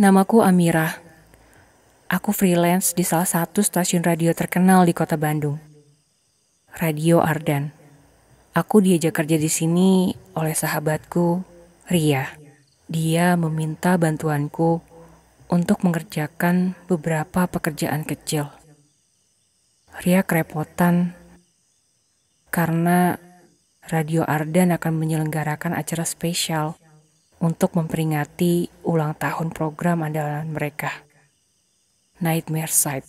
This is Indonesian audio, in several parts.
Namaku Amira. Aku freelance di salah satu stasiun radio terkenal di kota Bandung. Radio Ardan. Aku diajak kerja di sini oleh sahabatku, Ria. Dia meminta bantuanku untuk mengerjakan beberapa pekerjaan kecil. Ria kerepotan karena Radio Ardan akan menyelenggarakan acara spesial untuk memperingati ulang tahun program andalan mereka. Nightmare Side,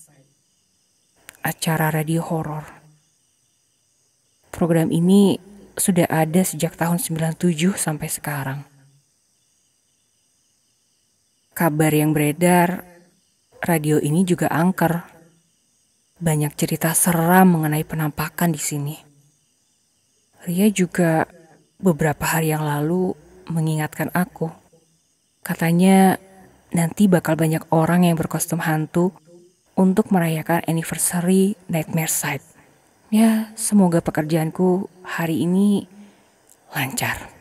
acara radio horor. Program ini sudah ada sejak tahun 97 sampai sekarang. Kabar yang beredar, radio ini juga angker. Banyak cerita seram mengenai penampakan di sini. Ria juga beberapa hari yang lalu mengingatkan aku. Katanya nanti bakal banyak orang yang berkostum hantu untuk merayakan anniversary Nightmare Side. Ya, semoga pekerjaanku hari ini lancar.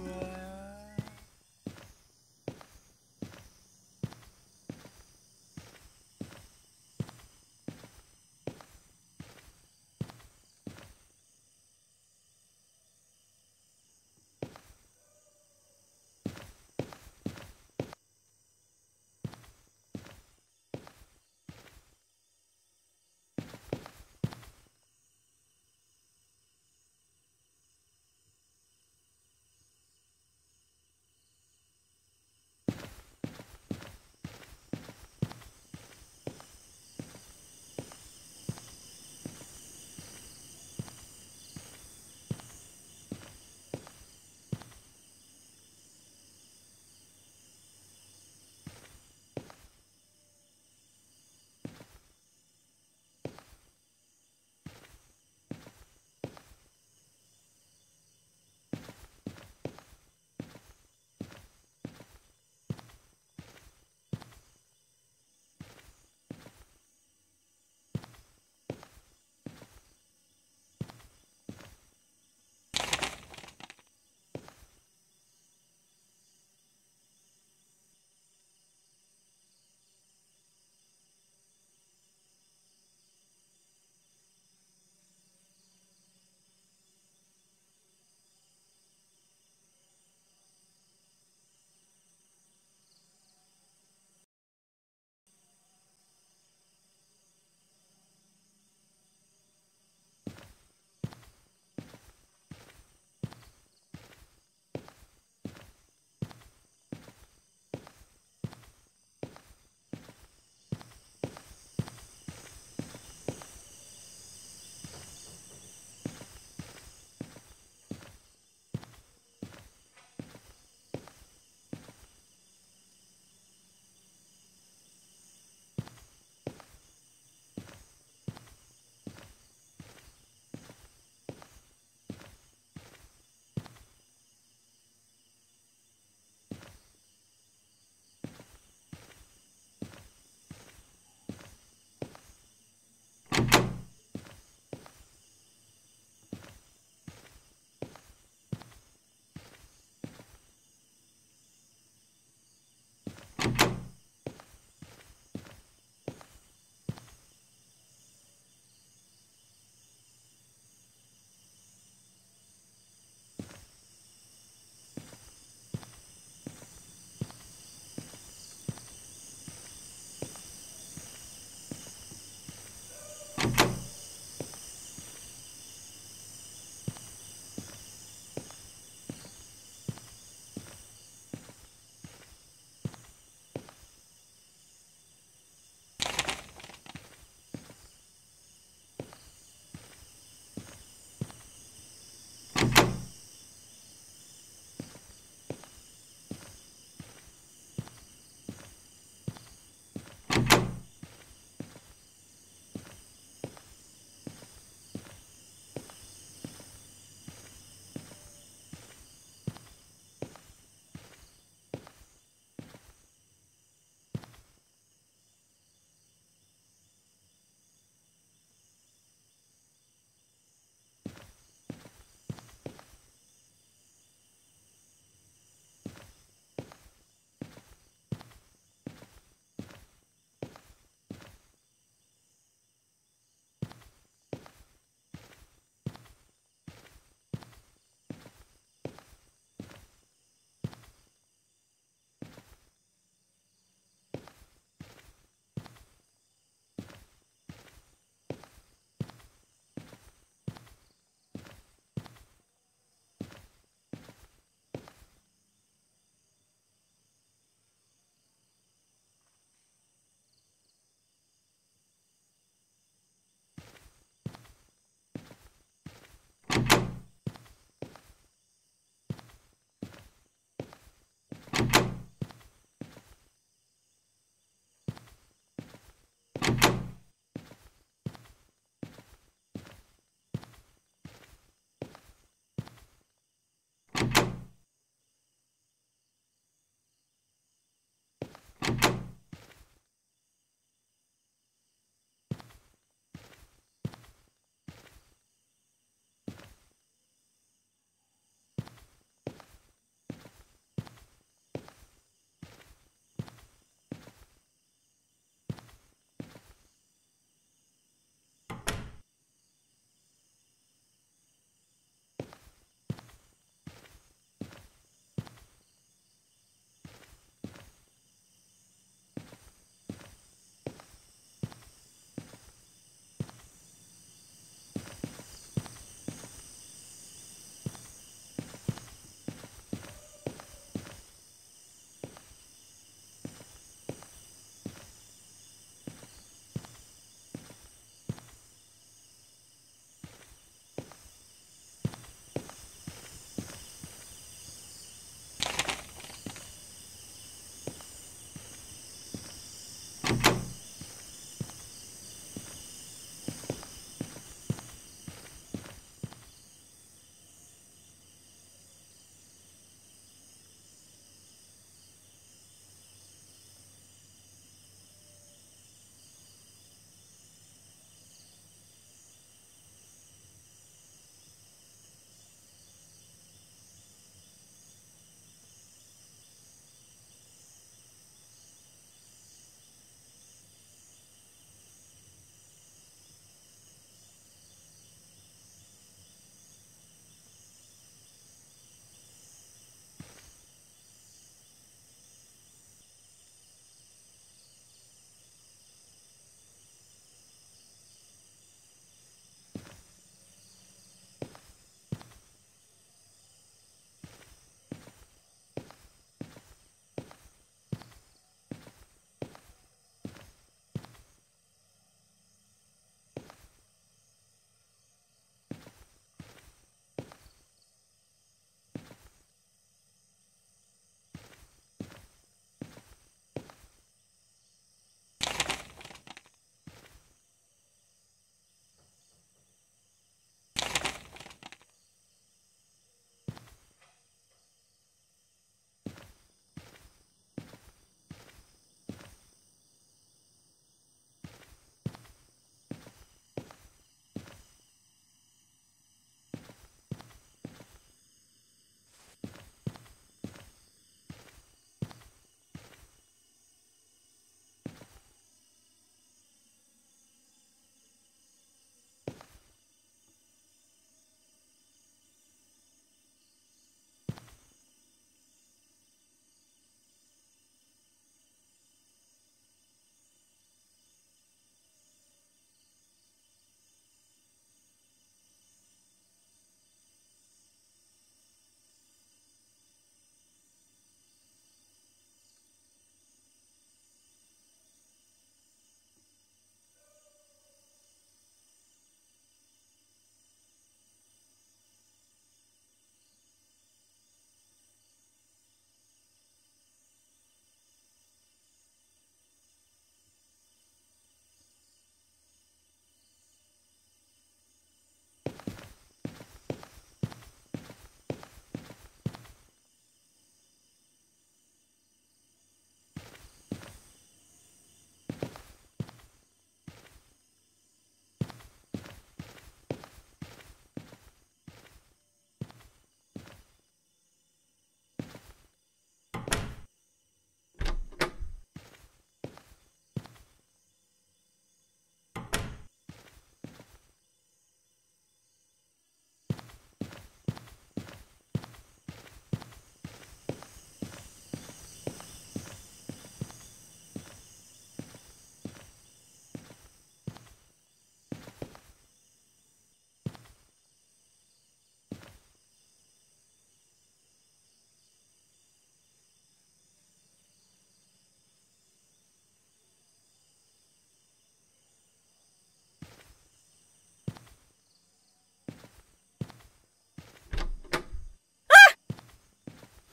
cry.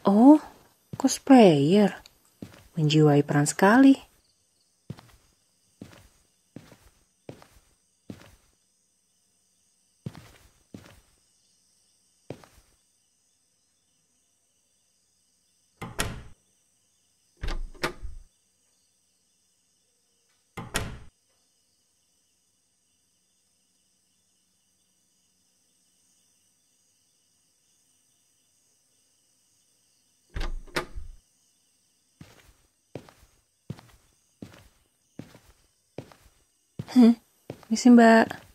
Oh, cosplayer. Menjiwai peran sekali. Hmm, misi mbak.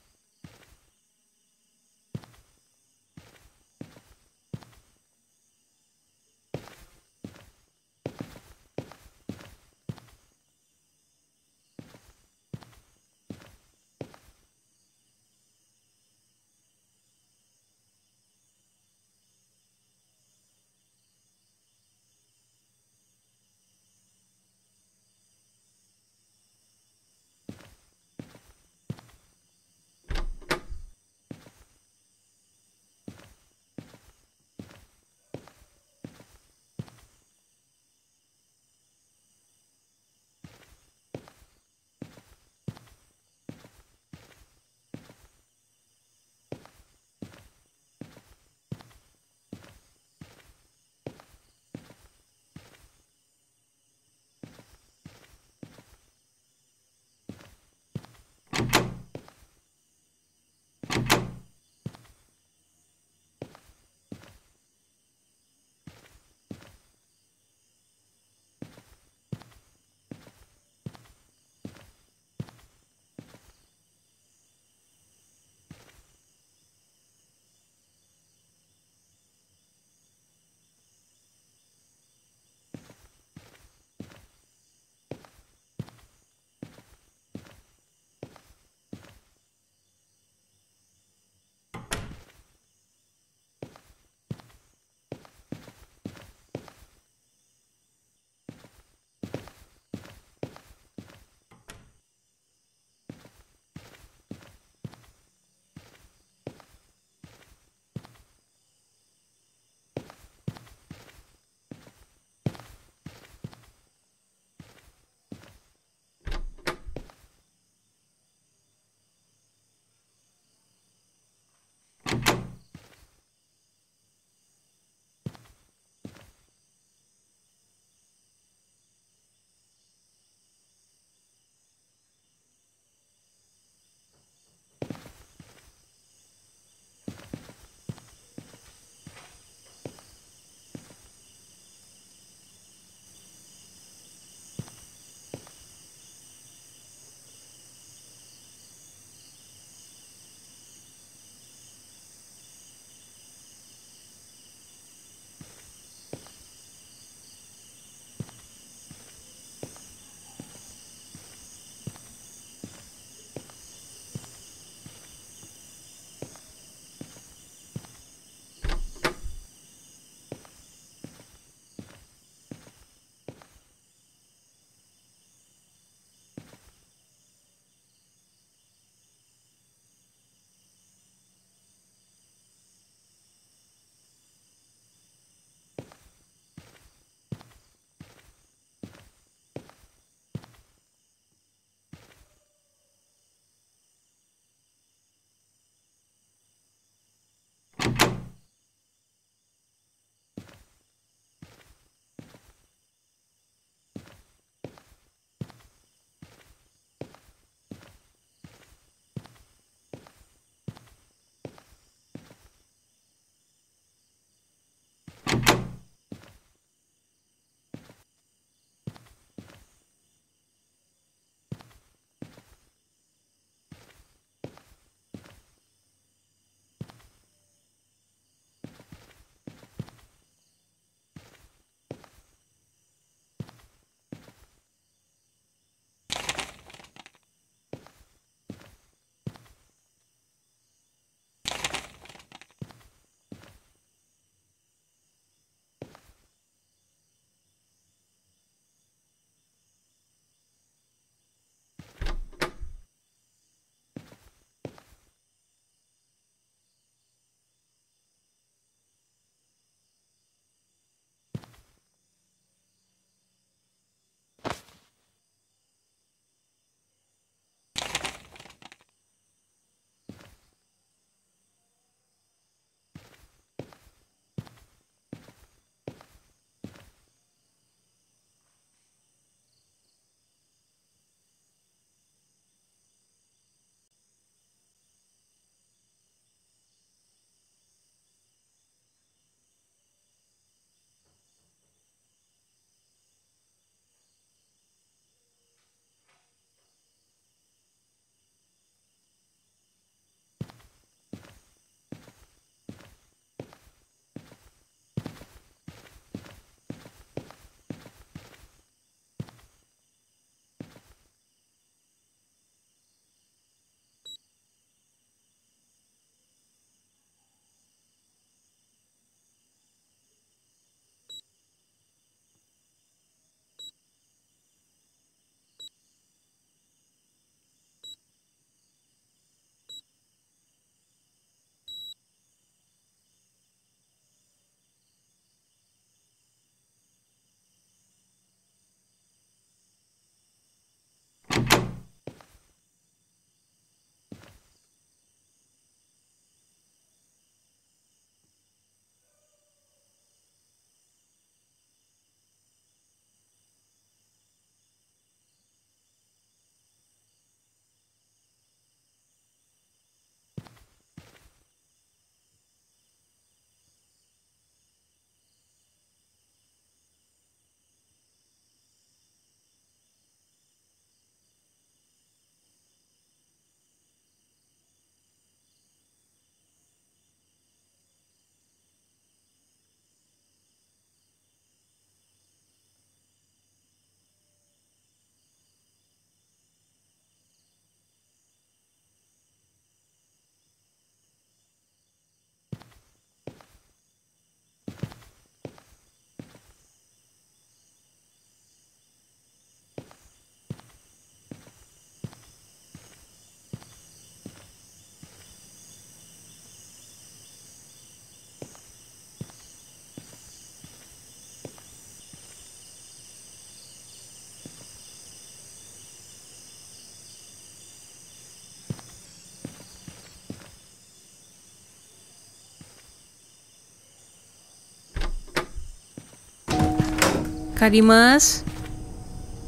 Kak Dimas?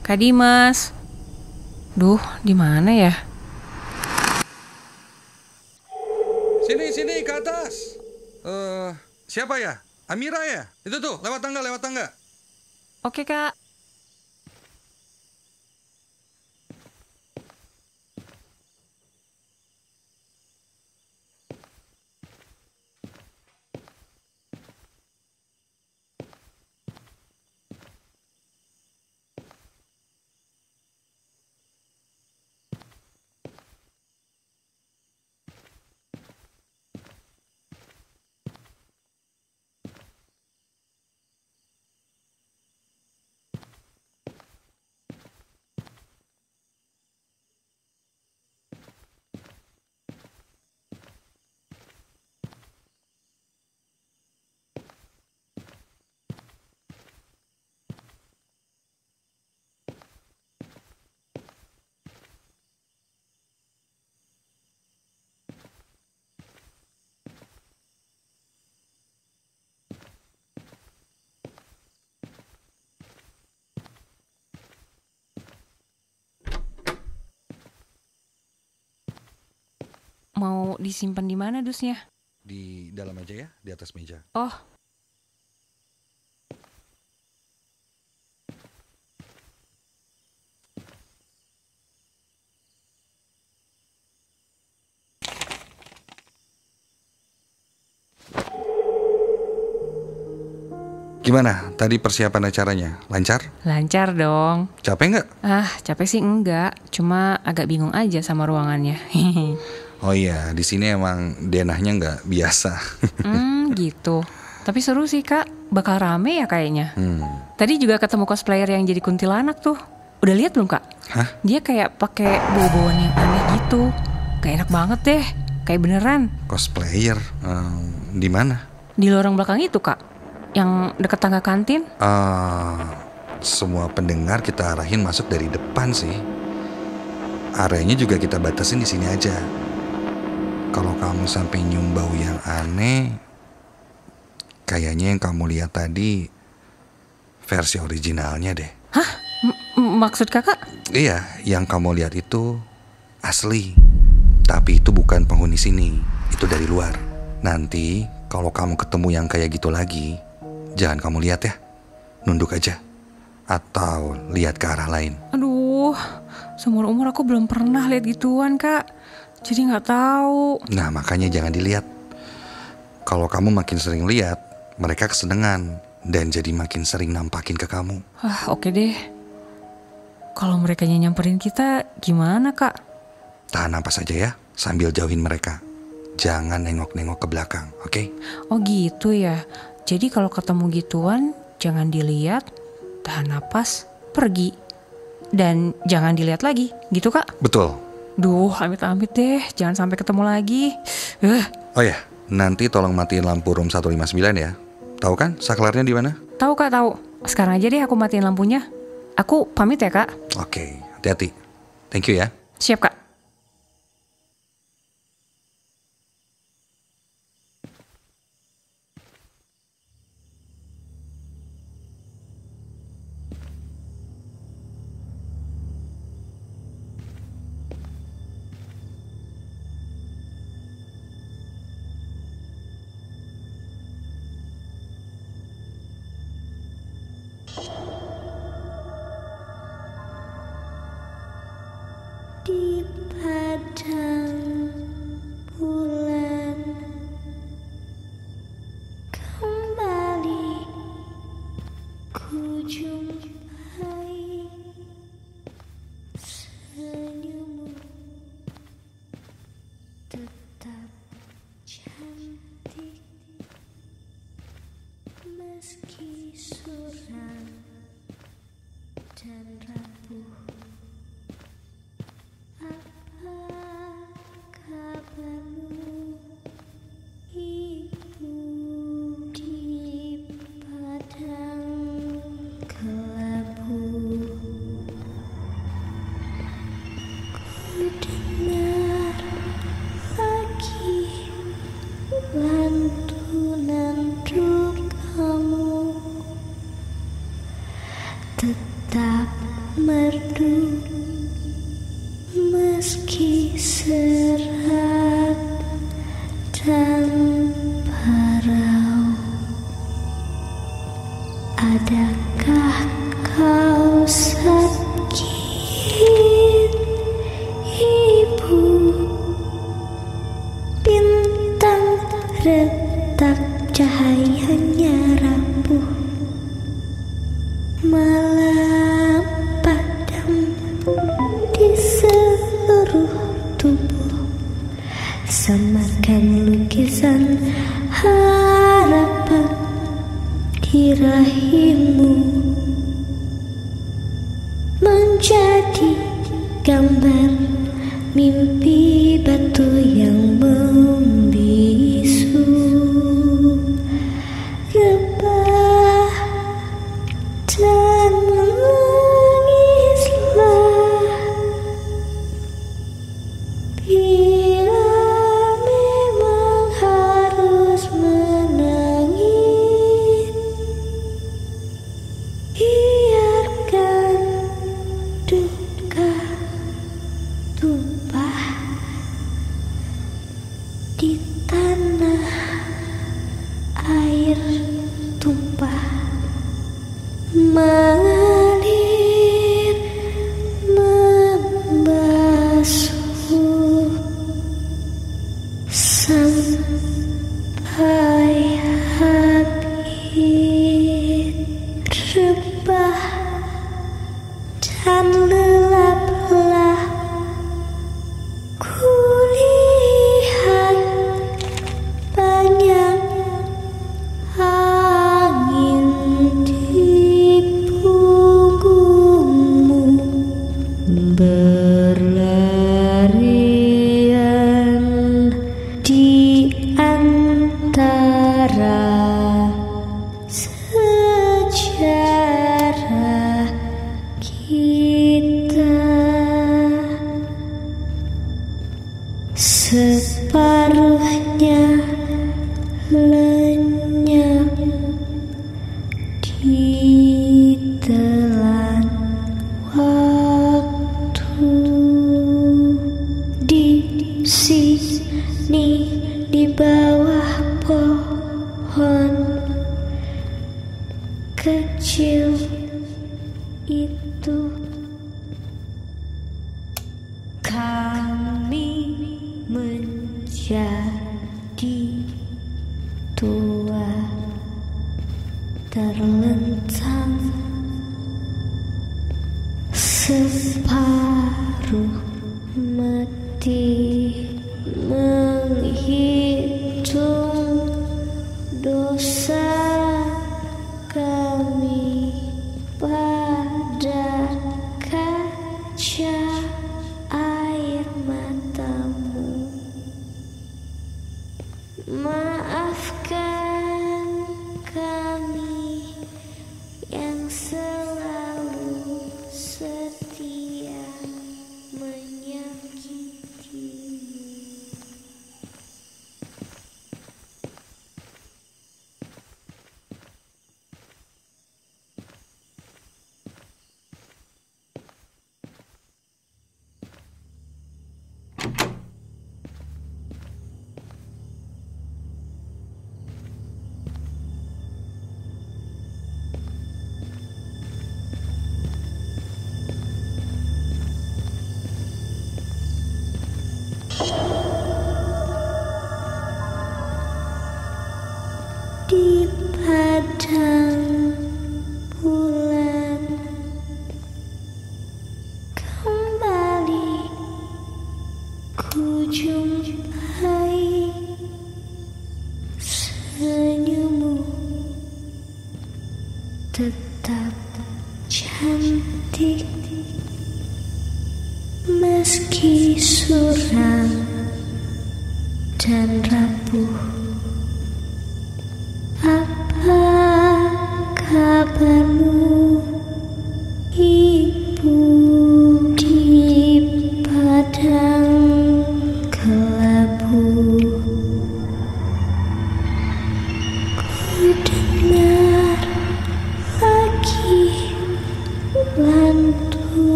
Kak Dimas? Duh, di mana ya? Sini, sini, ke atas. Eh, siapa ya? Amira ya? Itu tuh, lewat tangga, lewat tangga. Oke, Kak. Mau disimpan di mana dusnya? Di dalam aja ya, di atas meja. Oh, Gimana? Tadi persiapan acaranya? Lancar? lancar dong. Capek nggak? Ah, capek sih enggak. Cuma agak bingung aja sama ruangannya. Oh iya, di sini emang denahnya nggak biasa. hmm, gitu. Tapi seru sih, Kak. Bakal rame ya kayaknya. hmm. Tadi juga ketemu cosplayer yang jadi kuntilanak tuh. Udah lihat belum, Kak? Hah? Dia kayak pakai bau-bauan yang aneh gitu. Kayak enak banget deh. Kayak beneran. Cosplayer? Eh, di mana? Di lorong belakang itu, Kak. Yang deket tangga kantin. Eh, semua pendengar kita arahin masuk dari depan sih. Areanya juga kita batasin di sini aja. Kalau kamu sampai nyium bau yang aneh, kayaknya yang kamu lihat tadi versi originalnya deh. M- m- maksud kakak? Iya, yang kamu lihat itu asli. Tapi itu bukan penghuni sini, itu dari luar. Nanti kalau kamu ketemu yang kayak gitu lagi, jangan kamu lihat ya. Nunduk aja. Atau lihat ke arah lain. Aduh, seumur umur aku belum pernah lihat gituan, Kak. Jadi nggak tahu. Nah, makanya jangan dilihat. Kalau kamu makin sering lihat, mereka kesenangan dan jadi makin sering nampakin ke kamu. Wah, oke deh. Kalau mereka nyamperin kita, gimana, Kak? Tahan napas saja ya, sambil jauhin mereka. Jangan nengok-nengok ke belakang, oke? Oh gitu ya. Jadi kalau ketemu gituan, jangan dilihat, tahan napas, pergi. Dan jangan dilihat lagi, gitu kak? Betul. Duh, amit-amit deh, jangan sampai ketemu lagi. Eh, Oh ya, nanti tolong matiin lampu room 159 ya. Tahu kan saklarnya di mana? tahu kak tahu. Sekarang aja deh aku matiin lampunya. Aku pamit ya kak. Oke, hati-hati. Thank you ya. Siap kak.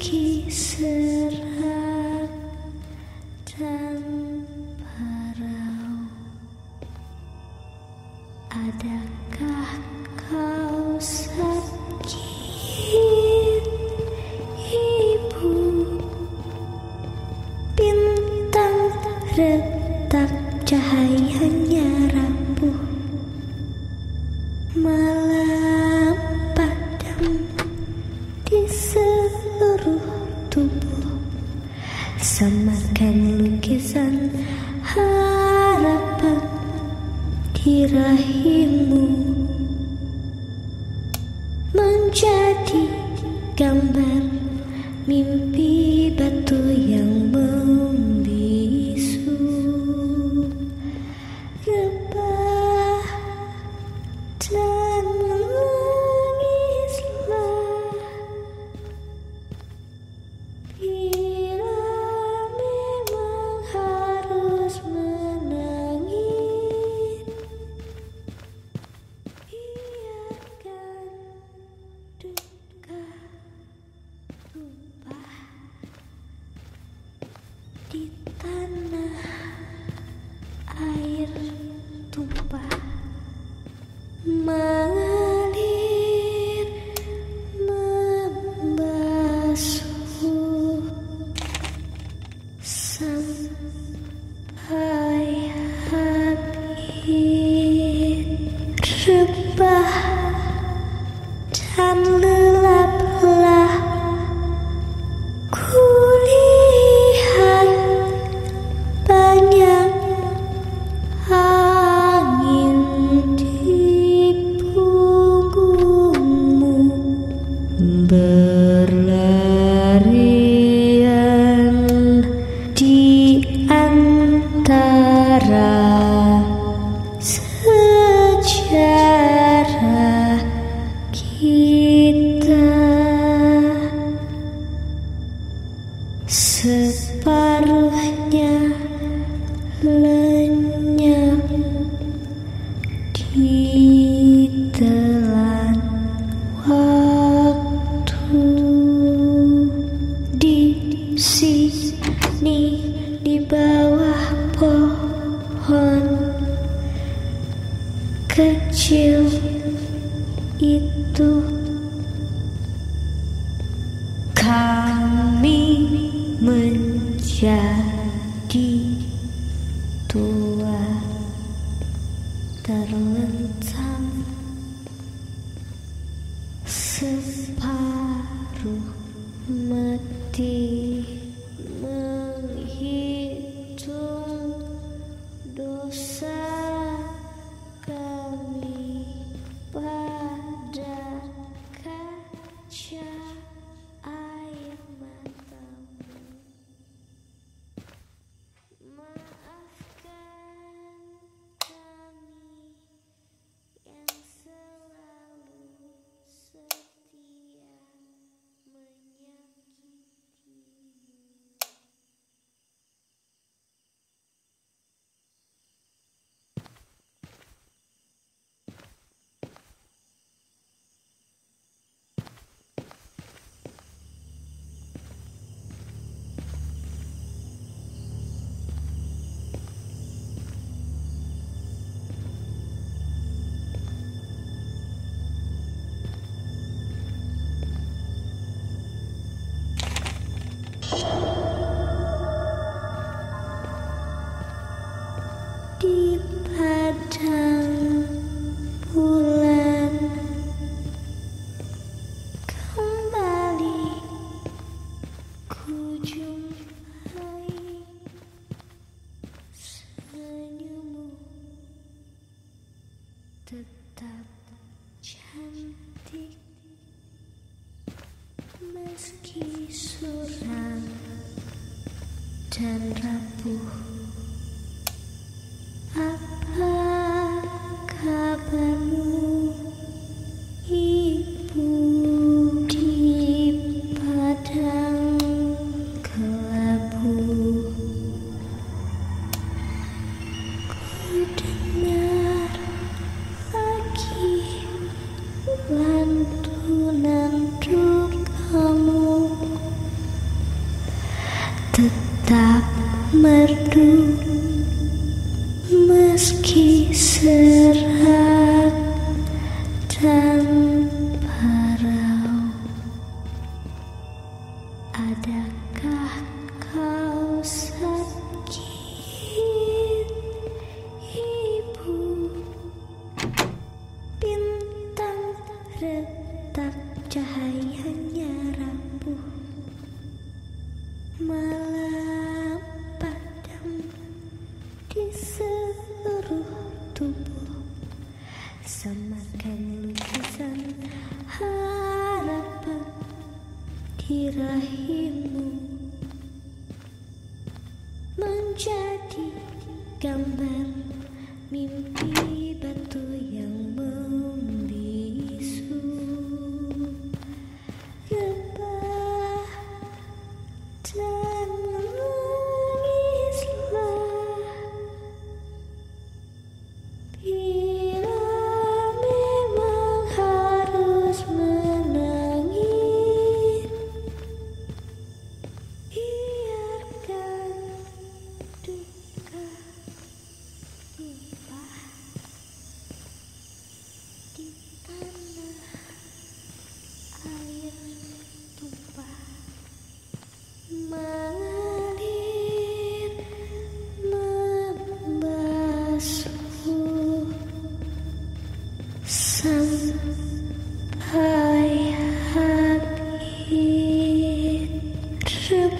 kiss her Bye. dan rapuh. Apa kabarmu, Ibu di padang kelabu? Ku dengar lagi lantunan kamu. Tetap Tak merdu meski serah. Sampai habis rebah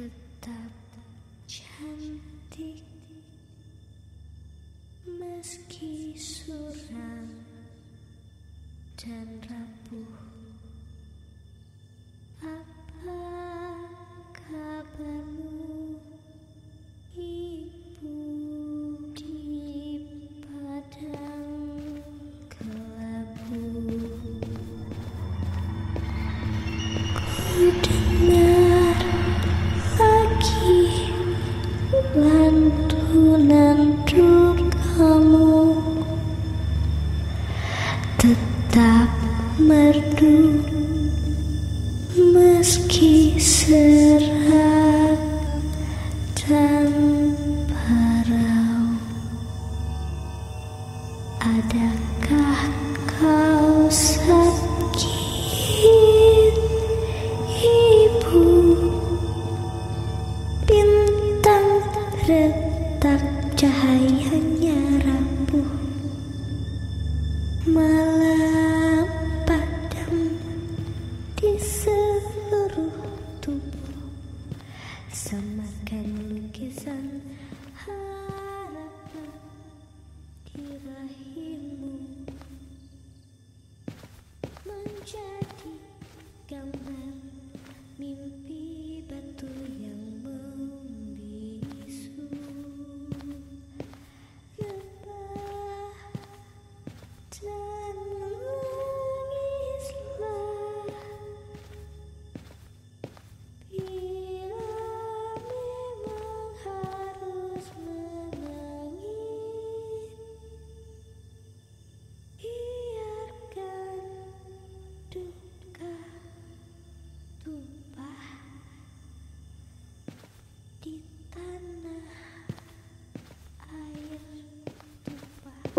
tetap cantik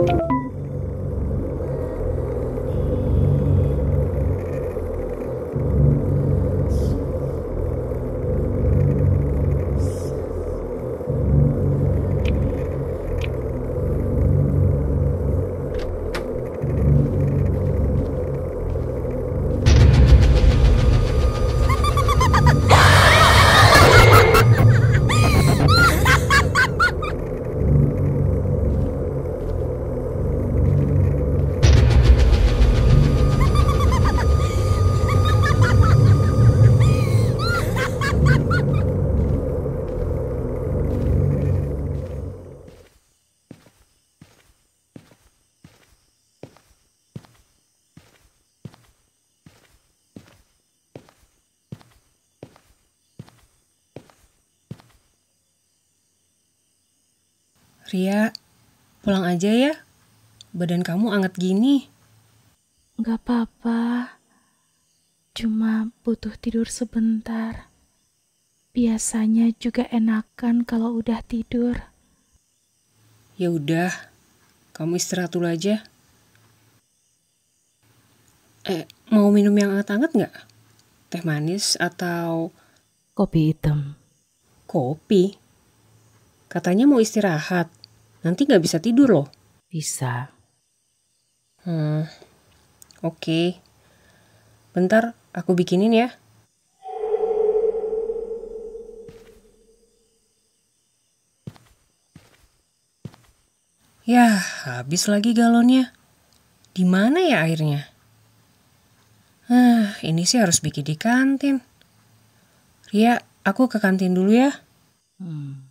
tumpah Ria, aja ya. Badan kamu anget gini. Gak apa-apa. Cuma butuh tidur sebentar. Biasanya juga enakan kalau udah tidur. Ya udah, kamu istirahat dulu aja. Eh, mau minum yang anget-anget nggak? Teh manis atau Kopi hitam. kopi? Katanya mau istirahat. Nanti nggak bisa tidur loh. Bisa. Hmm, oke. Bentar, aku bikinin ya. Yah, habis lagi galonnya. Di mana ya airnya? Ah, ini sih harus bikin di kantin. Ria, aku ke kantin dulu ya. Hmm.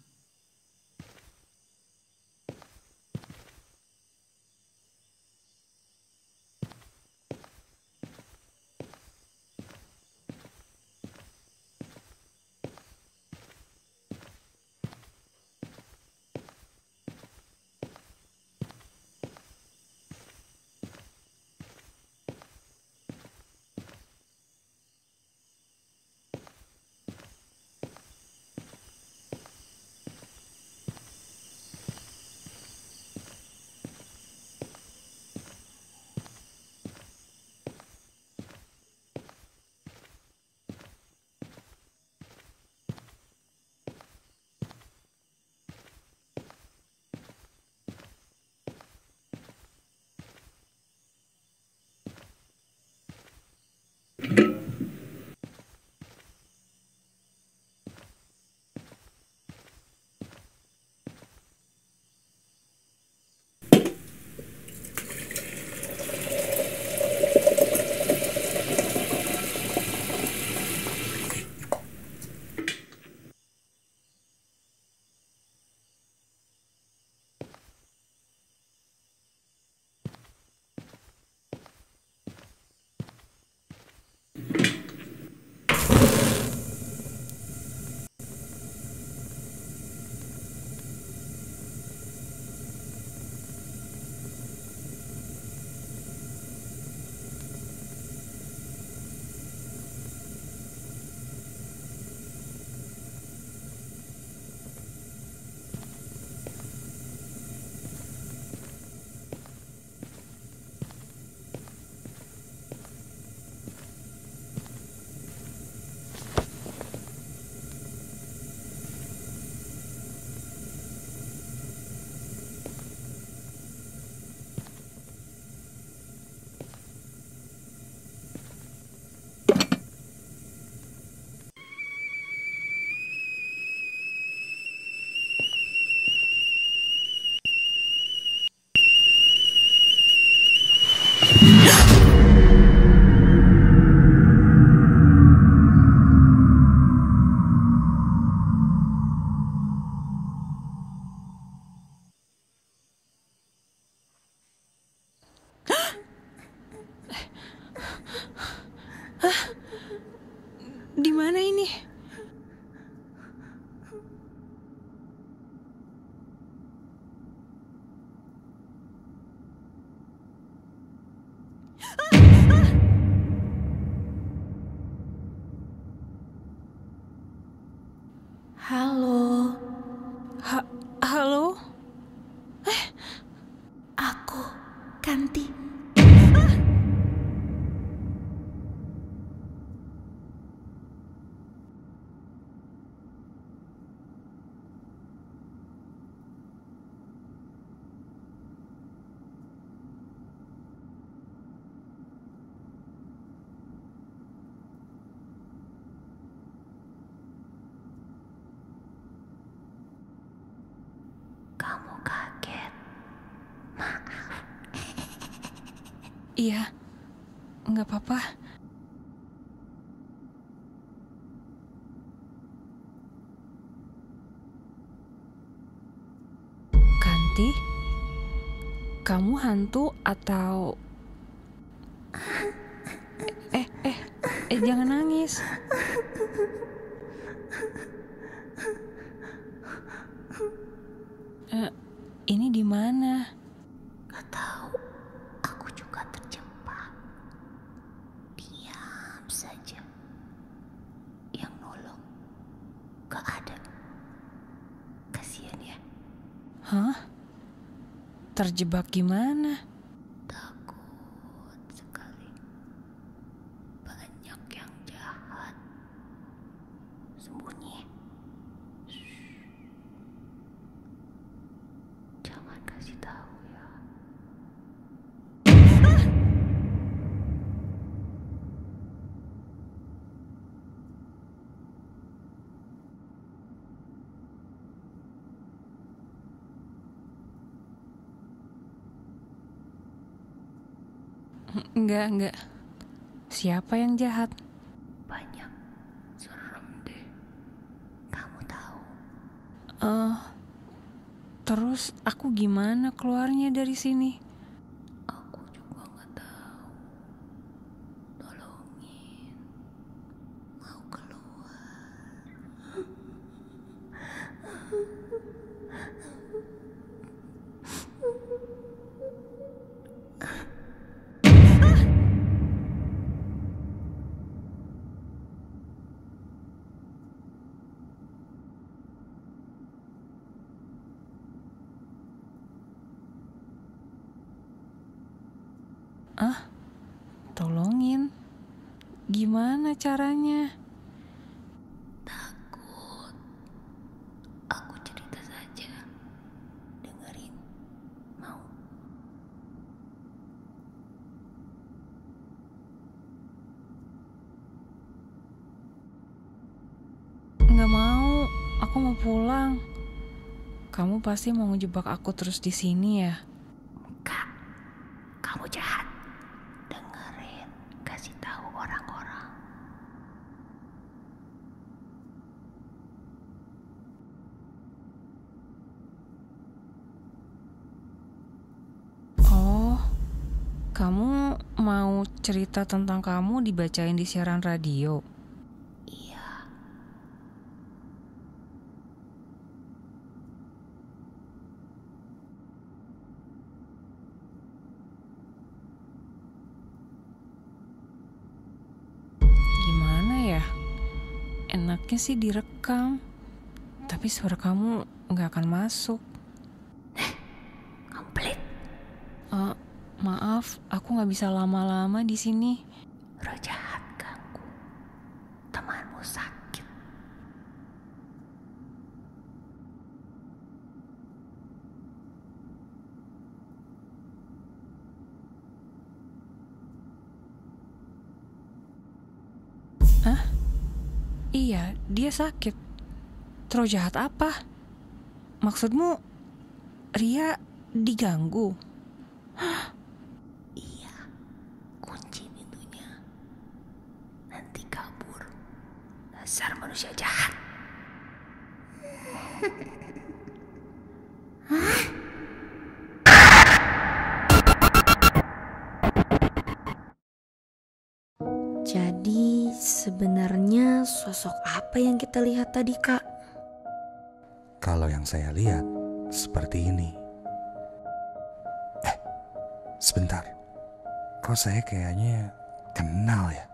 Iya. Nggak apa-apa. Kanti? Kamu hantu atau Eh, eh, eh jangan nangis. Eh, ini di mana? Gak tahu. Aku juga terjebak. Diam saja. Yang nolong gak ada. Kasian ya. Hah? Terjebak gimana? Takut sekali. Banyak yang jahat. Sembunyi. Shh. Jangan kasih tahu ya. Enggak, enggak. Siapa yang jahat? Banyak. Serem deh. Kamu tahu. Eh, terus aku gimana keluarnya dari sini? Aku juga nggak tahu. Tolongin. Mau keluar. Ah, tolongin. Gimana caranya? Takut. Aku cerita saja. Dengerin. Mau. Nggak mau. Aku mau pulang. Kamu pasti mau ngejebak aku terus di sini ya? Kak, kamu jahat. Dengerin. Kasih tahu orang-orang. Oh, kamu mau cerita tentang kamu dibacain di siaran radio? Iya. Gimana ya? Enaknya sih direkam, tapi suara kamu nggak akan masuk. Komplit. Eh, maaf, aku nggak bisa lama-lama di sini. Roh jahat ganggu. Temanmu sakit. Iya, dia sakit. Terus jahat apa? Maksudmu, Ria diganggu? Iya. Kita lihat tadi kak? Kalau yang saya lihat seperti ini. Eh, sebentar. Kok saya kayaknya kenal ya?